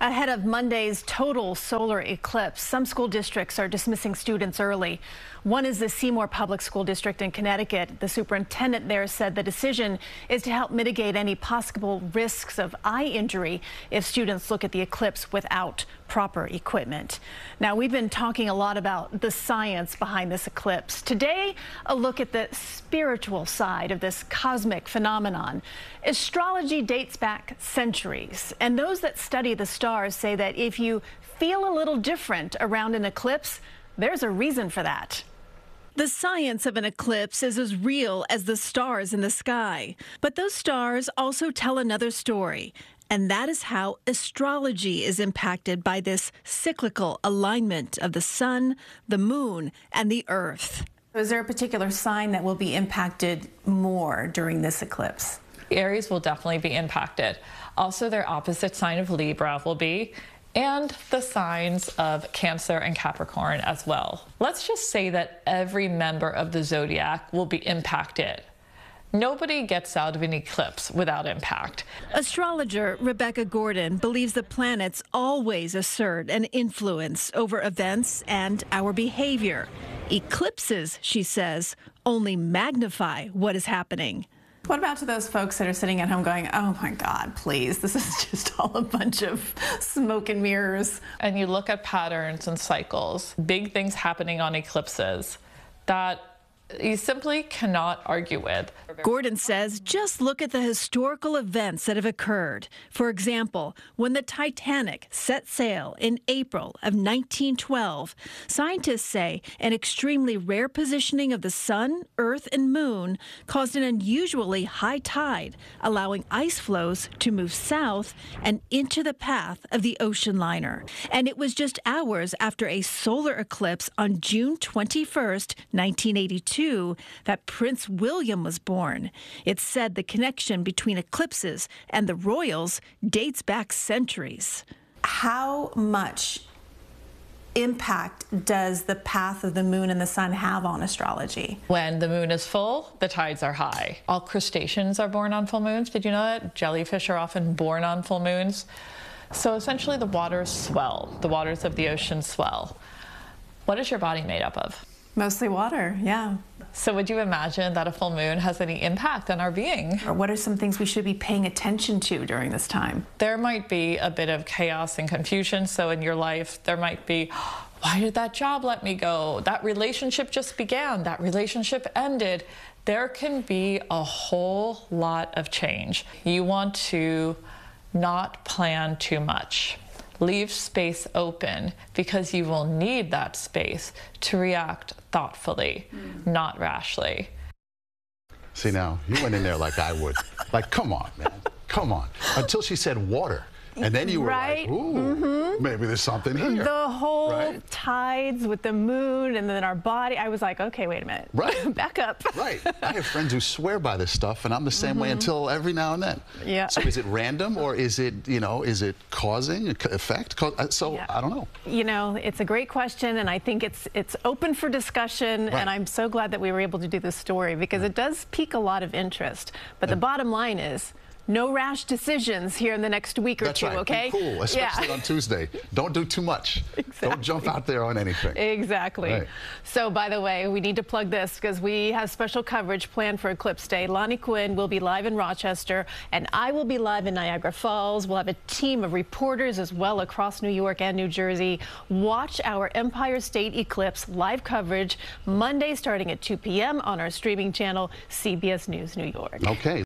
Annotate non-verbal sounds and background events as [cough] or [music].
Ahead of Monday's total solar eclipse, some school districts are dismissing students early. One is the Seymour Public School District in Connecticut. The superintendent there said the decision is to help mitigate any possible risks of eye injury if students look at the eclipse without proper equipment. Now, we've been talking a lot about the science behind this eclipse. Today, a look at the spiritual side of this cosmic phenomenon. Astrology dates back centuries, and those that study the stars stars say that if you feel a little different around an eclipse, there's a reason for that. The science of an eclipse is as real as the stars in the sky. But those stars also tell another story. And that is how astrology is impacted by this cyclical alignment of the sun, the moon, and the earth. Is there a particular sign that will be impacted more during this eclipse? Aries will definitely be impacted. Also, their opposite sign of Libra will be, and the signs of Cancer and Capricorn as well. Let's just say that every member of the zodiac will be impacted. Nobody gets out of an eclipse without impact. Astrologer Rebecca Gordon believes the planets always assert an influence over events and our behavior. Eclipses, she says, only magnify what is happening. What about to those folks that are sitting at home going, oh my God, please, this is [laughs] just all a bunch of smoke and mirrors? And you look at patterns and cycles, big things happening on eclipses that you simply cannot argue with. Gordon says just look at the historical events that have occurred. For example, when the Titanic set sail in April of 1912, scientists say an extremely rare positioning of the sun, earth, and moon caused an unusually high tide, allowing ice floes to move south and into the path of the ocean liner. And it was just hours after a solar eclipse on June 21, 1982 that Prince William was born. It's said the connection between eclipses and the royals dates back centuries. How much impact does the path of the moon and the sun have on astrology? When the moon is full, the tides are high. All crustaceans are born on full moons. Did you know that? Jellyfish are often born on full moons. So essentially, the waters swell, the waters of the ocean swell. What is your body made up of? Mostly water, yeah. So would you imagine that a full moon has any impact on our being? Or what are some things we should be paying attention to during this time? There might be a bit of chaos and confusion. So in your life, there might be, [gasps] why did that job let me go? That relationship just began. That relationship ended. There can be a whole lot of change. You want to not plan too much leave space open because you will need that space to react thoughtfully, mm. not rashly. See, now, you went in there like I would. like, come on, man. Come on. Until she said water. And then you were right? like, ooh, mm -hmm. maybe there's something here. The whole right? tides with the moon and then our body. I was like, okay, wait a minute. Right. [laughs] Back up. right. I have friends who swear by this stuff, and I'm the same mm -hmm. way mm-hmm. until every now and then. Yeah. So is it random or is it, you know, is it causing an effect? Uh, so yeah. I don't know. You know, it's a great question, and I think it's it's open for discussion, right. and I'm so glad that we were able to do this story because it does pique a lot of interest. But the bottom line is, no rash decisions here in the next week or That's two, right. okay? Be cool, especially yeah. on Tuesday. Don't do too much. Exactly. [laughs] Don't jump out there on anything. Exactly. Right. So, by the way, we need to plug this because we have special coverage planned for Eclipse Day. Lonnie Quinn will be live in Rochester, and I will be live in Niagara Falls. We'll have a team of reporters as well across New York and New Jersey. Watch our Empire State Eclipse live coverage Monday starting at 2 p.m. on our streaming channel, CBS News New York. Okay.